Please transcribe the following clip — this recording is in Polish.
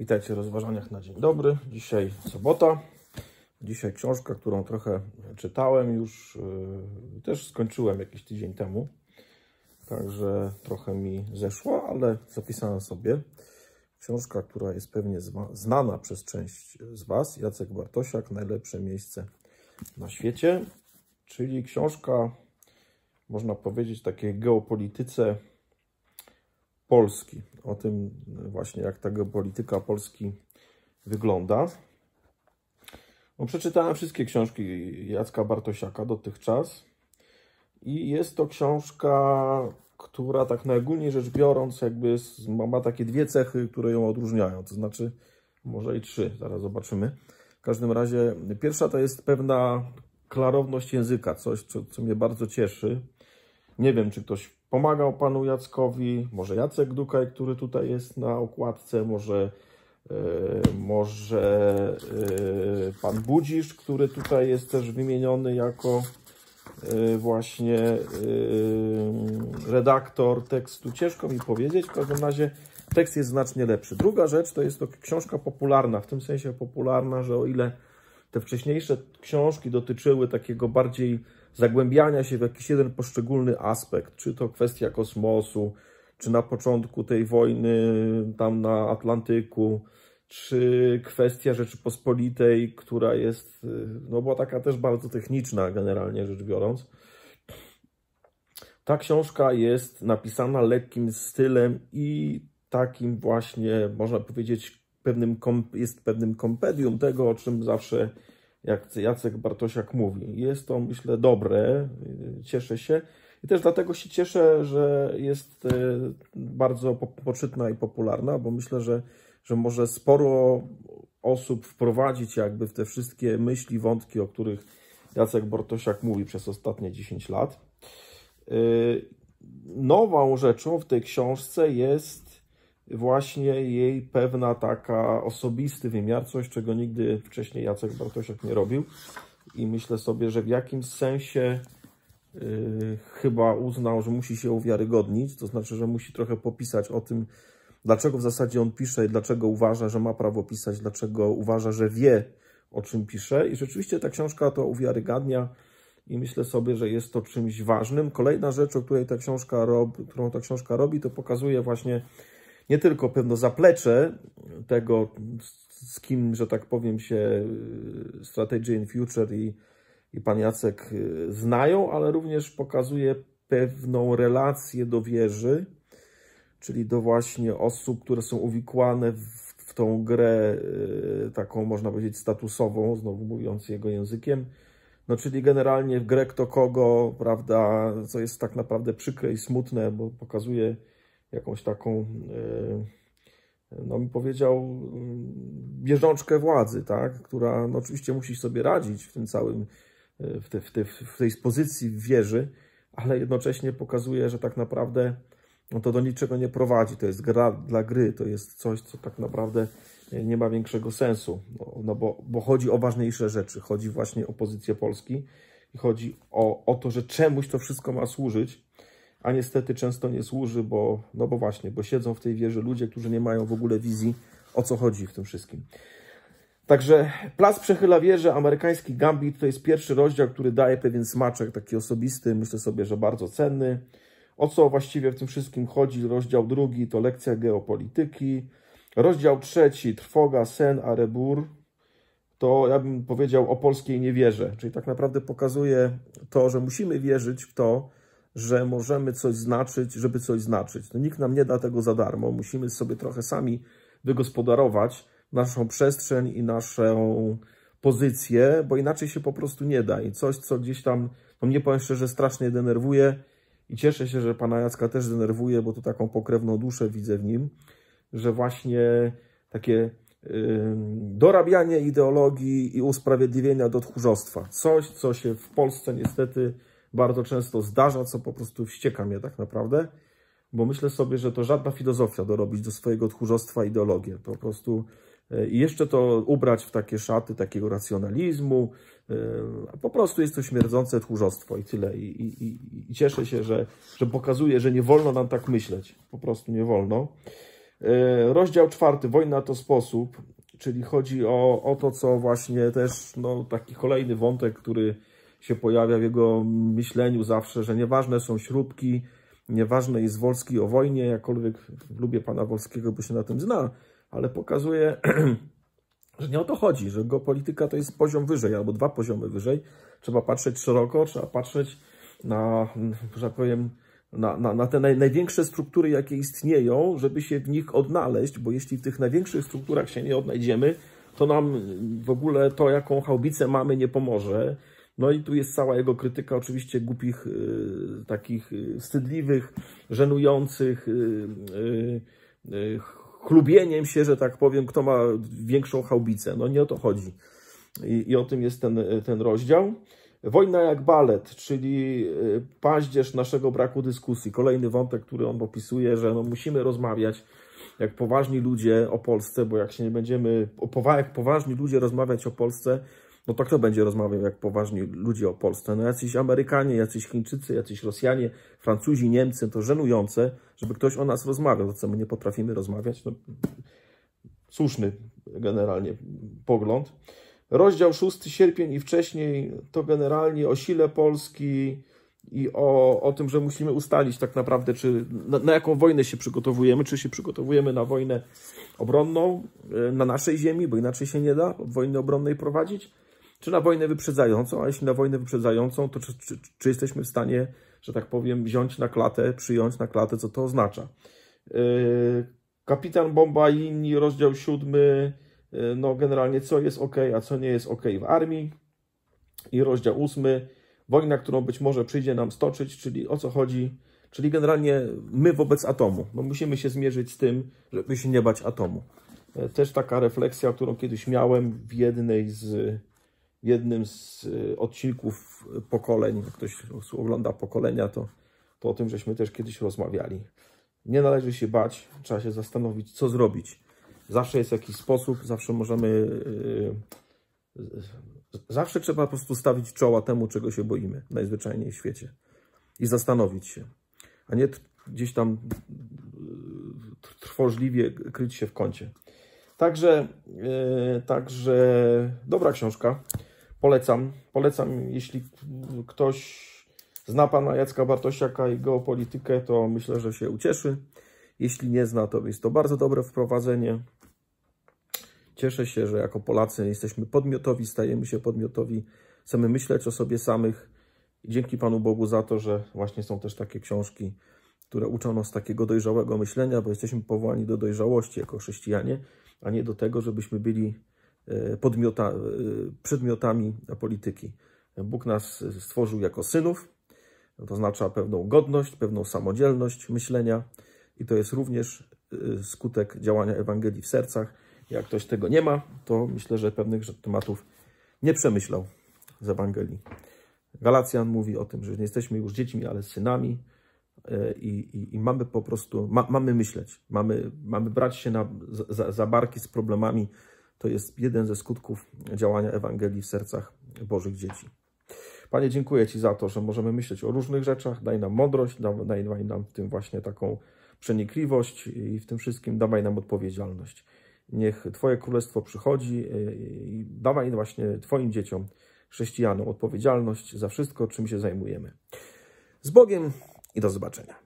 Witajcie w rozważaniach na dzień dobry. Dzisiaj sobota. Dzisiaj książka, którą trochę czytałem już, yy, też skończyłem jakiś tydzień temu. Także trochę mi zeszło, ale zapisałem sobie. Książka, która jest pewnie znana przez część z Was. Jacek Bartosiak, Najlepsze miejsce na świecie. Czyli książka, można powiedzieć, takiej geopolityce Polski. O tym właśnie, jak ta geopolityka Polski wygląda. No, przeczytałem wszystkie książki Jacka Bartosiaka dotychczas i jest to książka, która tak najogólniej rzecz biorąc jakby ma takie dwie cechy, które ją odróżniają, to znaczy może i trzy, zaraz zobaczymy. W każdym razie pierwsza to jest pewna klarowność języka, coś co, co mnie bardzo cieszy. Nie wiem, czy ktoś pomagał panu Jackowi, może Jacek Dukaj, który tutaj jest na okładce, może, yy, może yy, pan Budzisz, który tutaj jest też wymieniony jako yy, właśnie redaktor tekstu. Ciężko mi powiedzieć, w każdym razie tekst jest znacznie lepszy. Druga rzecz to jest to książka popularna, w tym sensie popularna, że o ile te wcześniejsze książki dotyczyły takiego bardziej zagłębiania się w jakiś jeden poszczególny aspekt, czy to kwestia kosmosu, czy na początku tej wojny tam na Atlantyku, czy kwestia Rzeczypospolitej, która jest, no była taka też bardzo techniczna generalnie rzecz biorąc. Ta książka jest napisana lekkim stylem i takim właśnie, można powiedzieć, pewnym, jest pewnym kompedium tego, o czym zawsze jak Jacek Bartosiak mówi. Jest to, myślę, dobre, cieszę się. I też dlatego się cieszę, że jest e, bardzo poczytna i popularna, bo myślę, że, że może sporo osób wprowadzić jakby w te wszystkie myśli, wątki, o których Jacek Bartosiak mówi przez ostatnie 10 lat. E, nową rzeczą w tej książce jest właśnie jej pewna taka osobisty wymiar, coś czego nigdy wcześniej Jacek Bartosiak nie robił. I myślę sobie, że w jakimś sensie yy, chyba uznał, że musi się uwiarygodnić, to znaczy, że musi trochę popisać o tym, dlaczego w zasadzie on pisze i dlaczego uważa, że ma prawo pisać, dlaczego uważa, że wie, o czym pisze. I rzeczywiście ta książka to uwiarygadnia. I myślę sobie, że jest to czymś ważnym. Kolejna rzecz, o której ta książka którą ta książka robi, to pokazuje właśnie nie tylko pewno zaplecze tego, z kim, że tak powiem, się y, Strategy in Future i, i pan Jacek y, znają, ale również pokazuje pewną relację do wieży, czyli do właśnie osób, które są uwikłane w, w tą grę y, taką, można powiedzieć, statusową, znowu mówiąc jego językiem, no czyli generalnie w grę kto kogo, prawda, co jest tak naprawdę przykre i smutne, bo pokazuje jakąś taką, e, no mi powiedział, mm, bieżączkę władzy, tak? która no, oczywiście musi sobie radzić w tym całym, e, w, te, w, te, w tej pozycji wieży, ale jednocześnie pokazuje, że tak naprawdę no, to do niczego nie prowadzi. To jest gra dla gry, to jest coś, co tak naprawdę nie ma większego sensu, no, no bo, bo chodzi o ważniejsze rzeczy. Chodzi właśnie o pozycję Polski i chodzi o, o to, że czemuś to wszystko ma służyć a niestety często nie służy, bo, no bo właśnie, bo siedzą w tej wieży ludzie, którzy nie mają w ogóle wizji, o co chodzi w tym wszystkim. Także Plac przechyla wieżę, amerykański gambit, to jest pierwszy rozdział, który daje pewien smaczek taki osobisty, myślę sobie, że bardzo cenny. O co właściwie w tym wszystkim chodzi? Rozdział drugi to lekcja geopolityki. Rozdział trzeci, trwoga, sen, arebur, to ja bym powiedział o polskiej niewierze, czyli tak naprawdę pokazuje to, że musimy wierzyć w to, że możemy coś znaczyć, żeby coś znaczyć. No, nikt nam nie da tego za darmo. Musimy sobie trochę sami wygospodarować naszą przestrzeń i naszą pozycję, bo inaczej się po prostu nie da. I coś, co gdzieś tam, no mnie powiem szczerze, strasznie denerwuje i cieszę się, że pana Jacka też denerwuje, bo to taką pokrewną duszę widzę w nim, że właśnie takie dorabianie ideologii i usprawiedliwienia do tchórzostwa. Coś, co się w Polsce niestety bardzo często zdarza, co po prostu wścieka mnie tak naprawdę, bo myślę sobie, że to żadna filozofia dorobić do swojego tchórzostwa ideologię. Po prostu e, i jeszcze to ubrać w takie szaty takiego racjonalizmu, e, po prostu jest to śmierdzące tchórzostwo i tyle. I, i, i cieszę się, że, że pokazuje, że nie wolno nam tak myśleć. Po prostu nie wolno. E, rozdział czwarty, wojna to sposób, czyli chodzi o, o to, co właśnie też, no, taki kolejny wątek, który się pojawia w jego myśleniu zawsze, że nieważne są śrubki, nieważne jest Wolski o wojnie, jakkolwiek lubię pana Wolskiego, bo się na tym zna, ale pokazuje, że nie o to chodzi, że geopolityka to jest poziom wyżej albo dwa poziomy wyżej. Trzeba patrzeć szeroko, trzeba patrzeć na, że tak powiem, na, na, na te naj, największe struktury, jakie istnieją, żeby się w nich odnaleźć, bo jeśli w tych największych strukturach się nie odnajdziemy, to nam w ogóle to, jaką haubicę mamy, nie pomoże. No i tu jest cała jego krytyka oczywiście głupich, y, takich y, wstydliwych, żenujących, y, chlubieniem się, że tak powiem, kto ma większą haubicę. No nie o to chodzi. I, i o tym jest ten, ten rozdział. Wojna jak balet, czyli paździerz naszego braku dyskusji. Kolejny wątek, który on opisuje, że no musimy rozmawiać jak poważni ludzie o Polsce, bo jak się nie będziemy, jak poważni ludzie rozmawiać o Polsce, no to kto będzie rozmawiał jak poważni ludzie o Polsce? No jacyś Amerykanie, jacyś Chińczycy, jacyś Rosjanie, Francuzi, Niemcy, to żenujące, żeby ktoś o nas rozmawiał. To co, my nie potrafimy rozmawiać? No, słuszny generalnie pogląd. Rozdział 6 sierpień i wcześniej to generalnie o sile Polski i o, o tym, że musimy ustalić tak naprawdę, czy na, na jaką wojnę się przygotowujemy, czy się przygotowujemy na wojnę obronną e, na naszej ziemi, bo inaczej się nie da wojny obronnej prowadzić, czy na wojnę wyprzedzającą, a jeśli na wojnę wyprzedzającą, to czy, czy, czy jesteśmy w stanie, że tak powiem, wziąć na klatę, przyjąć na klatę, co to oznacza. Yy, kapitan Bomba i inni, rozdział siódmy, yy, no generalnie co jest ok, a co nie jest ok w armii. I rozdział ósmy, wojna, którą być może przyjdzie nam stoczyć, czyli o co chodzi, czyli generalnie my wobec atomu. No musimy się zmierzyć z tym, żeby się nie bać atomu. Yy, też taka refleksja, którą kiedyś miałem w jednej z jednym z y, odcinków pokoleń, jak ktoś ogląda pokolenia, to, to o tym żeśmy też kiedyś rozmawiali. Nie należy się bać, trzeba się zastanowić, co zrobić. Zawsze jest jakiś sposób, zawsze możemy. Yy, zawsze trzeba po prostu stawić czoła temu, czego się boimy najzwyczajniej w świecie i zastanowić się, a nie gdzieś tam y, trwożliwie kryć się w kącie. Także, także dobra książka. Polecam. Polecam, jeśli ktoś zna pana Jacka Bartosiaka i geopolitykę, to myślę, że się ucieszy. Jeśli nie zna, to jest to bardzo dobre wprowadzenie. Cieszę się, że jako Polacy jesteśmy podmiotowi, stajemy się podmiotowi, chcemy myśleć o sobie samych. I dzięki Panu Bogu za to, że właśnie są też takie książki, które uczą nas takiego dojrzałego myślenia, bo jesteśmy powołani do dojrzałości jako chrześcijanie, a nie do tego, żebyśmy byli podmiota, e, przedmiotami polityki. Bóg nas stworzył jako synów, to oznacza pewną godność, pewną samodzielność myślenia i to jest również e, skutek działania Ewangelii w sercach. Jak ktoś tego nie ma, to myślę, że pewnych tematów nie przemyślał z Ewangelii. Galacjan mówi o tym, że nie jesteśmy już dziećmi, ale synami i, i, i mamy po prostu, ma, mamy myśleć, mamy, mamy brać się na, za, za barki z problemami, to jest jeden ze skutków działania Ewangelii w sercach Bożych dzieci. Panie, dziękuję Ci za to, że możemy myśleć o różnych rzeczach. Daj nam mądrość, daj, daj nam w tym właśnie taką przenikliwość i w tym wszystkim dawaj nam odpowiedzialność. Niech Twoje królestwo przychodzi i dawaj właśnie Twoim dzieciom, chrześcijanom, odpowiedzialność za wszystko, czym się zajmujemy. Z Bogiem i do zobaczenia.